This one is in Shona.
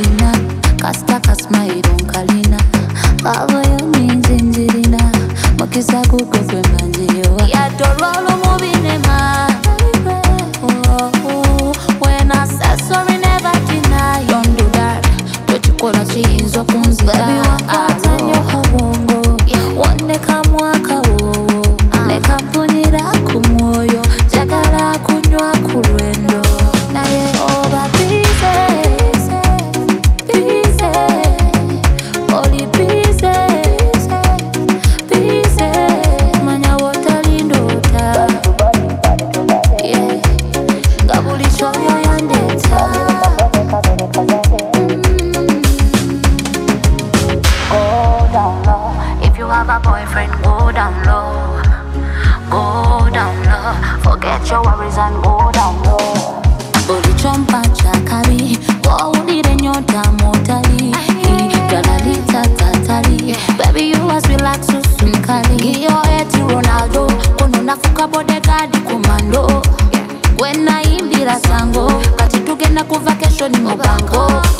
Angelina Kasta kasma ibonkalina Ava yoni nzinzirina Mokisa kukukwe manjiwa Yadorolo mubinema When I say sorry never deny Don't do that Tochikola chiyinzo kunzika Baby waka my boyfriend, go down low. Go down low. Forget your worries and go down low. ulichompa chakari waulile nyota motari galalita tatari bebi yuwasilaksusumkari iyoeti ronaldo kununafuka bodegadi kumando wenaimbila sango kati tugenda kuva kesho ni mubango oh,